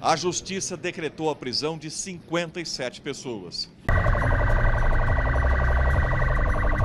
A justiça decretou a prisão de 57 pessoas.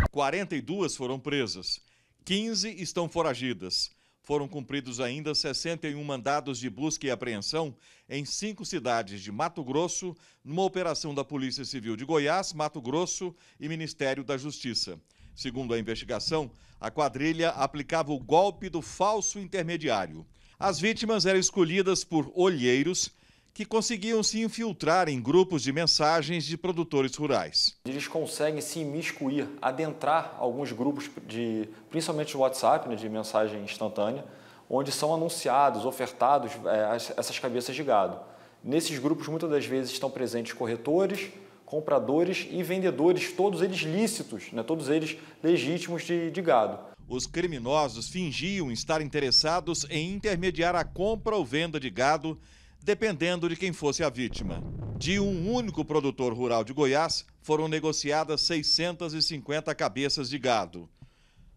42 foram presas, 15 estão foragidas. Foram cumpridos ainda 61 mandados de busca e apreensão em cinco cidades de Mato Grosso, numa operação da Polícia Civil de Goiás, Mato Grosso e Ministério da Justiça. Segundo a investigação, a quadrilha aplicava o golpe do falso intermediário. As vítimas eram escolhidas por olheiros que conseguiam se infiltrar em grupos de mensagens de produtores rurais. Eles conseguem se imiscuir, adentrar alguns grupos, de, principalmente o WhatsApp, né, de mensagem instantânea, onde são anunciados, ofertados é, essas cabeças de gado. Nesses grupos, muitas das vezes, estão presentes corretores, compradores e vendedores, todos eles lícitos, né, todos eles legítimos de, de gado. Os criminosos fingiam estar interessados em intermediar a compra ou venda de gado dependendo de quem fosse a vítima. De um único produtor rural de Goiás, foram negociadas 650 cabeças de gado.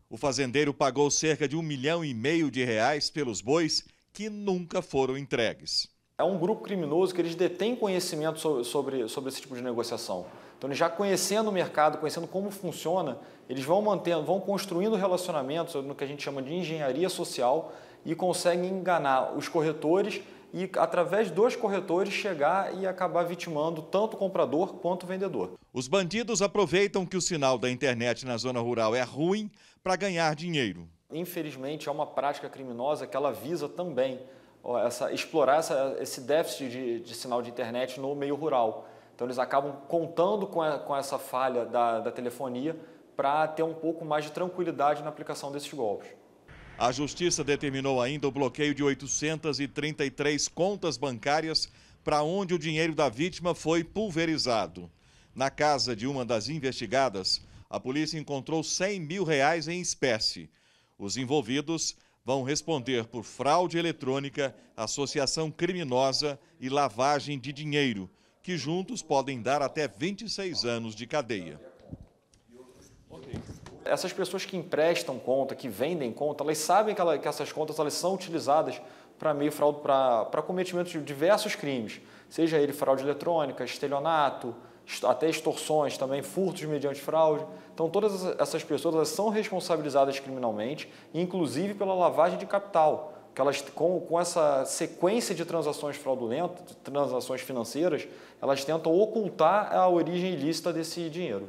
O fazendeiro pagou cerca de um milhão e meio de reais pelos bois que nunca foram entregues. É um grupo criminoso que eles detêm conhecimento sobre, sobre, sobre esse tipo de negociação. Então, eles já conhecendo o mercado, conhecendo como funciona, eles vão mantendo, vão construindo relacionamentos no que a gente chama de engenharia social e conseguem enganar os corretores e, através dos corretores, chegar e acabar vitimando tanto o comprador quanto o vendedor. Os bandidos aproveitam que o sinal da internet na zona rural é ruim para ganhar dinheiro. Infelizmente, é uma prática criminosa que ela visa também essa, explorar essa, esse déficit de, de, sinal de internet no meio rural. Então, eles acabam contando com, a, com essa falha da, da telefonia para ter um pouco mais de tranquilidade na aplicação desses golpes. A Justiça determinou ainda o bloqueio de 833 contas bancárias para onde o dinheiro da vítima foi pulverizado. Na casa de uma das investigadas, a polícia encontrou 100 mil reais em espécie. Os envolvidos vão responder por fraude eletrônica, associação criminosa e lavagem de dinheiro, que juntos podem dar até 26 anos de cadeia. Essas pessoas que emprestam conta, que vendem conta, elas sabem que, ela, que essas contas elas são utilizadas para meio fraude, para cometimento de diversos crimes, seja ele fraude eletrônica, estelionato, até extorsões, também furtos mediante fraude. Então, todas essas pessoas são responsabilizadas criminalmente, inclusive pela lavagem de capital, que elas, com, com essa sequência de transações fraudulentas, de transações financeiras, elas tentam ocultar a origem ilícita desse dinheiro.